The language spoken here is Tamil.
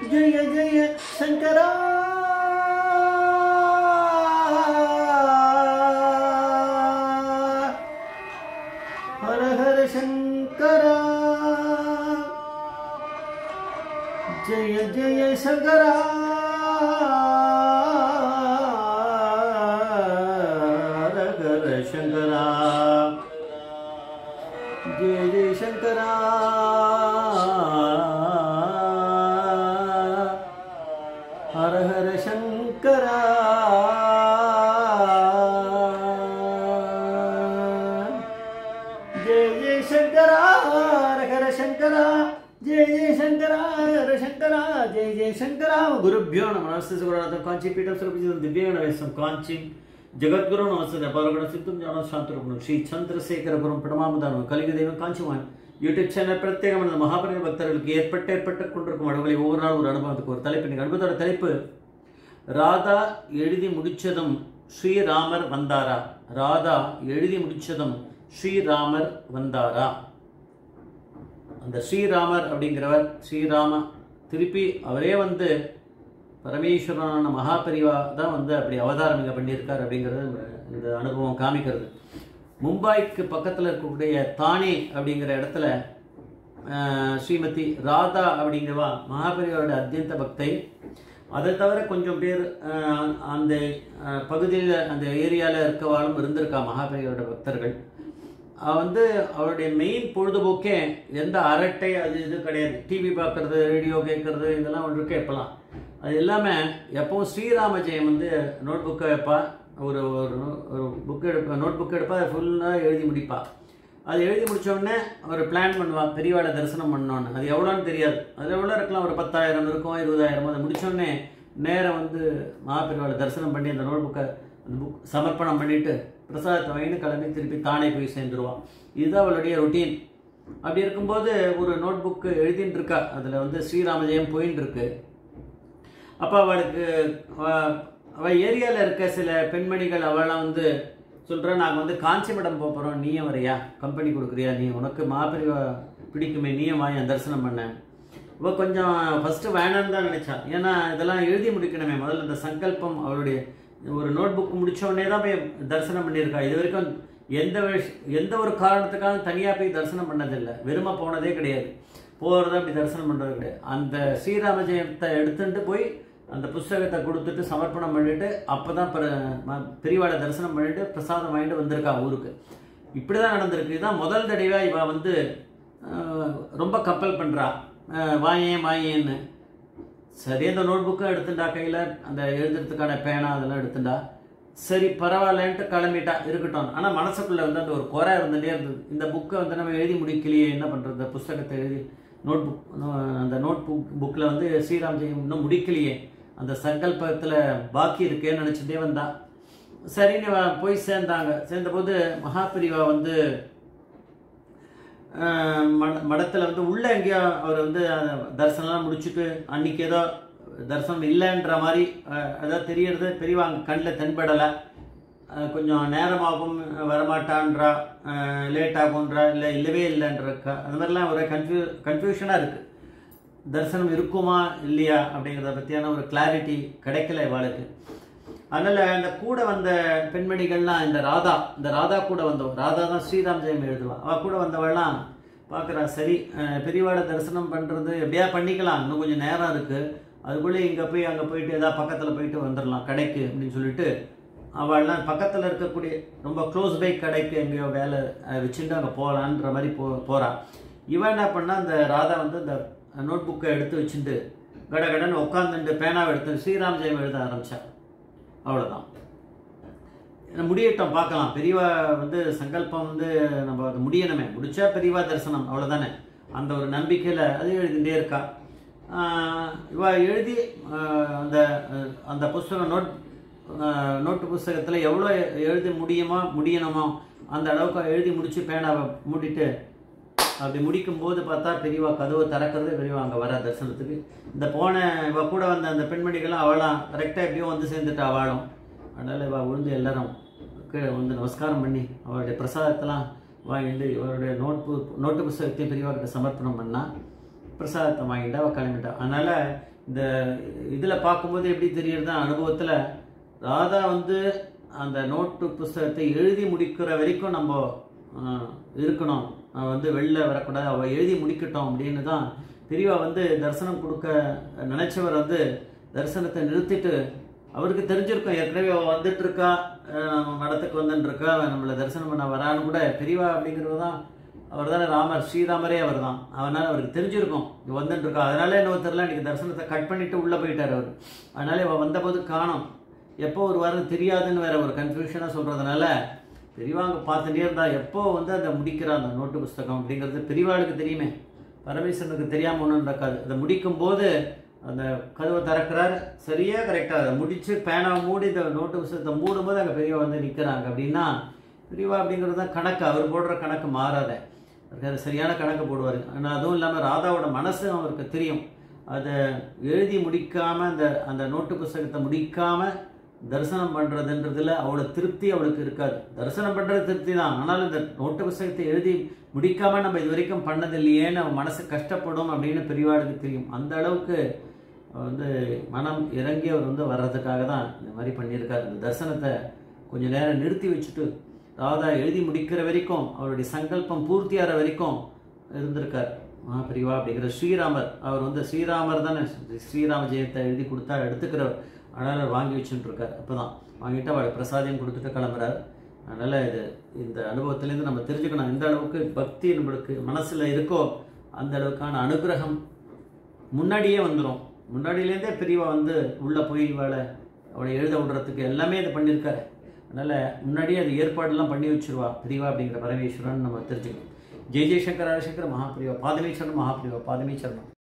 ஜெய ஜெய சங்கரா ஹர ஹர சங்கரா ஜெய ஜெய சங்கரா ஹர ஹர சங்கரா ஜெய ஜெய சங்கரா శంకర గురుభ్యో నమస్తే గురార్థం కాంచి పీఠం స్వరూపించిన దివ్య గణవేశం కాంచి జగద్గురు నమస్తే పాల్గొన సిద్ధం జ్ఞాన శాంతరూపుణం శ్రీ చంద్రశేఖరపురం பிரணமாமதானம் கலிங்க தெய்வம் காஞ்சிமான் யூடியூப் சேனல் பிரத்யேகமான மகாபரிய பக்தர்களுக்கு ஏற்பட்ட ஏற்பட்டு கொண்டிருக்கும் அடவுகளை ஒவ்வொரு நாள் ஒரு அனுபவத்துக்கு ஒரு தலைப்பு. அனுபவத்தோட தலைப்பு ராதா எழுதி முடிச்சதும் ஸ்ரீராமர் வந்தாரா? ராதா எழுதி முடிச்சதும் ஸ்ரீராமர் வந்தாரா? அந்த ஸ்ரீராமர் அப்படிங்கிறவர் ஸ்ரீராம திருப்பி அவரே வந்து பரமேஸ்வரனான மகாபரிவா தான் வந்து அப்படி அவதாரம் இங்கே பண்ணியிருக்கார் அப்படிங்கிறது இந்த அனுபவம் காமிக்கிறது. மும்பாய்க்கு பக்கத்தில் இருக்கக்கூடிய தானே அப்படிங்கிற இடத்துல ஸ்ரீமதி ராதா அப்படிங்கிறவா மகாபரிவாரோட அத்தியந்த பக்தை. அதை தவிர கொஞ்சம் பேர் அந்த பகுதியில் அந்த ஏரியாவில் இருக்கவாலும் இருந்திருக்கா மகாபரிவாரோட பக்தர்கள். வந்து அவருடைய மெயின் பொழுதுபோக்கே எந்த அரட்டை அது இது கிடையாது. டிவி பார்க்கறது ரேடியோ கேட்கறது இதெல்லாம் ஒன்று கேட்பலாம் அது எல்லாமே எப்பவும் ஸ்ரீராம ஜெயம் வந்து நோட் புக்கை வைப்பா. ஒரு ஒரு ஒரு புக் எடுப்பா நோட் புக் எடுப்பா அதை ஃபுல்லாக எழுதி முடிப்பா. அது எழுதி முடித்தோடனே அவர் ஒரு பிளான் பண்ணுவான் பெரியவாளை தரிசனம் பண்ணோன்னு. அது எவ்வளோன்னு தெரியாது. அது எவ்வளோ இருக்கலாம்? ஒரு பத்தாயிரம் இருக்கும் இருபதாயிரம். அதை முடித்தோடனே நேரம் வந்து மகாபெரிவாளை தரிசனம் பண்ணி அந்த நோட் புக்கை அந்த புக் சமர்ப்பணம் பண்ணிவிட்டு பிரசாதத்தை வாங்கிட்டு கிளம்பி திருப்பி தானே போய் சேர்ந்துருவான். இதுதான் அவளுடைய ரொட்டீன் அப்படி இருக்கும்போது ஒரு நோட் புக்கு எழுதின்னு இருக்கா. அதில் வந்து ஸ்ரீராமஜெயம் போயின்னு இருக்கு. அப்போ அவளுக்கு அவள் ஏரியாவில் இருக்க சில பெண்மணிகள் அவளாம் வந்து சொல்கிறா நாங்கள் வந்து காஞ்சிபுரம் போக போகிறோம் நீயும் வரையா கம்பெனி கொடுக்குறியா? நீ உனக்கு மாப்பிரிவா பிடிக்குமே. நீயும் வாங்க தரிசனம் பண்ண. இவ கொஞ்சம் ஃபஸ்ட்டு வேணான்னு தான் நினச்சா. ஏன்னா இதெல்லாம் எழுதி முடிக்கணுமே. முதல்ல இந்த சங்கல்பம் அவளுடைய ஒரு நோட் புக் முடித்தோடனே தான் போய் தரிசனம் பண்ணியிருக்கா. இது வரைக்கும் எந்த விஷ் எந்த ஒரு காரணத்துக்காக தனியாக போய் தரிசனம் பண்ணதில்லை. வெறுமை போனதே கிடையாது. போகிறத அப்படி தரிசனம் பண்ணுறது கிடையாது. அந்த ஸ்ரீராம ஜெயத்தை எடுத்துட்டு போய் அந்த புஸ்தகத்தை கொடுத்துட்டு சமர்ப்பணம் பண்ணிட்டு அப்போ தான் பெரியவாளை தரிசனம் பண்ணிட்டு பிரசாதம் வாங்கிட்டு வந்திருக்கா ஊருக்கு. இப்படி தான் நடந்திருக்கு. இதுதான் முதல் தடவை இவள் வந்து ரொம்ப கப்பல் பண்ணுறா வாயேன் வாயேன்னு. சரி அந்த நோட்புக்கும் எடுத்துட்டா கையில் அந்த எழுதுறதுக்கான பேனா அதெல்லாம் எடுத்துட்டா? சரி பரவாயில்லன்ட்டு கிளம்பிட்டா இருக்கட்டும். ஆனால் மனசுக்குள்ளே வந்து அந்த ஒரு குறை இருந்துகிட்டே இருந்தது. இந்த புக்கை வந்து நம்ம எழுதி முடிக்கலையே என்ன பண்ணுறது இந்த புஸ்தகத்தை எழுதி நோட் புக் அந்த நோட் புக் புக்கில் வந்து ஸ்ரீராம் ஜெயம் இன்னும் முடிக்கலையே. அந்த சங்கல்பத்தில் பாக்கி இருக்கேன்னு நினச்சிட்டே வந்தா. சரின்னு போய் சேர்ந்தாங்க. சேர்ந்தபோது மகாபிரிவா வந்து மட மடத்தில் வந்து உள்ளே எங்கேயோ அவர் வந்து தரிசனம்லாம் முடிச்சுட்டு அன்னைக்கு ஏதோ தரிசனம் இல்லைன்ற மாதிரி ஆஹ், தெரியறது பெரியவாங்க கண்ணில் தென்படலை. கொஞ்சம் நேரமாகும் வரமாட்டான்றா லேட் ஆகுன்றா இல்லை இல்லவே இல்லைன்றக்கா அந்த மாதிரிலாம் ஒரு கன்ஃபியூ கன்ஃபியூஷனாக இருக்குது தரிசனம் இருக்குமா இல்லையா அப்படிங்கிறத பற்றியான ஒரு கிளாரிட்டி கிடைக்கல இவாளுக்கு. அதனால அந்த கூட வந்த பெண்மணிகள்லாம் இந்த ராதா இந்த ராதா கூட வந்தவ ராதா தான் ஸ்ரீராம் ஜெயம் எழுதுவா. அவ கூட வந்தவள்லாம் பார்க்குறா சரி அஹ், தரிசனம் பண்ணுறது எப்படியா பண்ணிக்கலாம் இன்னும் கொஞ்சம் நேரம் இருக்குது அதுக்குள்ளே இங்கே போய் அங்கே போயிட்டு ஏதாவது பக்கத்தில் போயிட்டு வந்துடலாம் கடைக்கு அப்படின்னு சொல்லிட்டு அவள்லாம் பக்கத்தில் இருக்கக்கூடிய ரொம்ப க்ளோஸ் பை கடைக்கு எங்கேயோ வேலை வச்சுட்டு அங்கே போகலான்ற மாதிரி போ போகிறான் இவன் என்ன பண்ணா அந்த ராதா வந்து அந்த நோட் புக்கை எடுத்து வச்சுட்டு கட கடன்னு உட்காந்துட்டு பேனாவை எடுத்து ஸ்ரீராம் ஜெயம் எழுத ஆரம்பித்தான் அவ்வளோதான் முடியட்டும் பார்க்கலாம். பெரியவா வந்து சங்கல்பம் வந்து நம்ம அது முடியணுமே. முடித்தா பெரியவா தரிசனம் அவ்வளோதானே அந்த ஒரு நம்பிக்கையில் அது எழுதிட்டே இருக்கா. இவா எழுதி அந்த அந்த புஸ்தகம் நோட் நோட்டு புஸ்தகத்தில் எவ்வளோ எழுதி முடியுமோ முடியணுமோ அந்த அளவுக்கு எழுதி முடித்து பேனாவை மூடிட்டு அப்படி முடிக்கும் போது பார்த்தா பெரியவா கதவை திறக்கிறது பெரியவா அங்கே வர தரிசனத்துக்கு. இந்த போன இவ கூட வந்த அந்த பெண்மணிகளும் அவளாம் கரெக்டாக எப்படியும் வந்து சேர்ந்துட்டு அவளும் அதனால் இவ விழுந்து எல்லாரும் கீழே வந்து நமஸ்காரம் பண்ணி அவருடைய பிரசாதத்தெல்லாம் வாங்கிட்டு இவருடைய நோட்டு பு நோட்டு புஸ்தகத்தையும் பெரியவா கிட்ட சமர்ப்பணம் பண்ணால் பிரசாதத்தை வாங்கிட்டு அவள் கிளம்பிட்டா. அதனால் இந்த இதில் பார்க்கும்போது எப்படி தெரியுதுன்னா அனுபவத்தில் ராதா வந்து அந்த நோட்டு புஸ்தகத்தை எழுதி முடிக்கிற வரைக்கும் நம்ம இருக்கணும். வந்து வெளில வரக்கூடாது அவள் எழுதி முடிக்கட்டும் அப்படின்னு தான் பெரியவா வந்து தரிசனம் கொடுக்க நினைச்சவர் வந்து தரிசனத்தை நிறுத்திட்டு அவருக்கு தெரிஞ்சிருக்கும் ஏற்கனவே அவள் வந்துட்டு இருக்கா மடத்துக்கு வந்துட்டுருக்கா நம்மளை தரிசனம் பண்ண வரான்னு கூட பெரியவா அப்படிங்கிறது தான் அவர் தானே ராமர் ஸ்ரீராமரே அவர் தான் அதனால அவருக்கு தெரிஞ்சிருக்கும் இங்கே வந்துட்டுருக்கா. அதனால என்ன தெரில இன்னைக்கு தரிசனத்தை கட் பண்ணிட்டு உள்ளே போயிட்டார் அவர். அதனால இவள் வந்தபோது காணும். எப்போ ஒரு வாரம் தெரியாதுன்னு வேற ஒரு கன்ஃபியூஷனாக சொல்கிறதுனால பெரியவாங்க பார்த்துட்டே இருந்தா எப்போ வந்து அதை முடிக்கிறா அந்த நோட்டு புஸ்தகம் அப்படிங்கிறது பெரியவாளுக்கு தெரியுமே. பரமேஸ்வரனுக்கு தெரியாம ஒன்றும் நடக்காது. அதை முடிக்கும் போது அந்த கதவை திறக்கிறாரு. சரியா கரெக்டாக அதை முடிச்சு பேனாவை மூடி இந்த நோட்டு புஸ்தகத்தை மூடும்போது அங்கே பெரியவா வந்து நிற்கிறாங்க அப்படின்னா பெரியவா அப்படிங்கிறது தான் கணக்கு. அவர் போடுற கணக்கு மாறாத. அவருக்கு அது சரியான கணக்கு போடுவார். ஆனால் அதுவும் இல்லாமல் ராதாவோட மனசு அவருக்கு தெரியும். அதை எழுதி முடிக்காமல் அந்த அந்த நோட்டு புஸ்தகத்தை முடிக்காமல் தரிசனம் பண்ணுறதுன்றதுல அவளோட திருப்தி அவளுக்கு இருக்காது. தரிசனம் பண்ணுறது திருப்தி தான் ஆனால் இந்த நோட்டு புஸ்தகத்தை எழுதி முடிக்காமல் நம்ம இது வரைக்கும் பண்ணது இல்லையேன்னு அவன் மனசு கஷ்டப்படும் அப்படின்னு பெரியவாளுக்கு தெரியும். அந்த அளவுக்கு வந்து மனம் இறங்கி அவர் வந்து வர்றதுக்காக தான் இந்த மாதிரி பண்ணியிருக்காரு. இந்த தரிசனத்தை கொஞ்சம் நேரம் நிறுத்தி வச்சுட்டு ராதா எழுதி முடிக்கிற வரைக்கும் அவருடைய சங்கல்பம் பூர்த்தியாகிற வரைக்கும் இருந்திருக்கார். மகாபிரிவா அப்படிங்கிற ஸ்ரீராமர். அவர் வந்து ஸ்ரீராமர் தானே. ஸ்ரீராம ஜெயத்தை எழுதி கொடுத்தா எடுத்துக்கிறவர். அதனால் வாங்கி வச்சுட்டுருக்கார். அப்போ தான் வாங்கிட்டு அவள் பிரசாதியம் கொடுத்துட்டு கிளம்புறார். அதனால் இது இந்த அனுபவத்துலேருந்து நம்ம தெரிஞ்சுக்கணும். எந்த அளவுக்கு பக்தி நம்மளுக்கு மனசில் இருக்கோ அந்த அளவுக்கான அனுகிரகம் முன்னாடியே வந்துடும் முன்னாடியிலேருந்தே பெரியவா வந்து உள்ளே போய் இவளை அவளை எழுத விடுறதுக்கு எல்லாமே இது பண்ணியிருக்காரு அதனால் முன்னாடியே அது ஏற்பாடெல்லாம் பண்ணி வச்சிருவா பிரிவா அப்படிங்கிற பரமேஸ்வரன் நம்ம தெரிஞ்சுக்கணும். ஜெய் ஜெய்சங்கர் ஹரிசங்கர் மகாபிரிவா பாதமேஸ்வரன் மகாபிரிவா பாதமேஸ்வரன்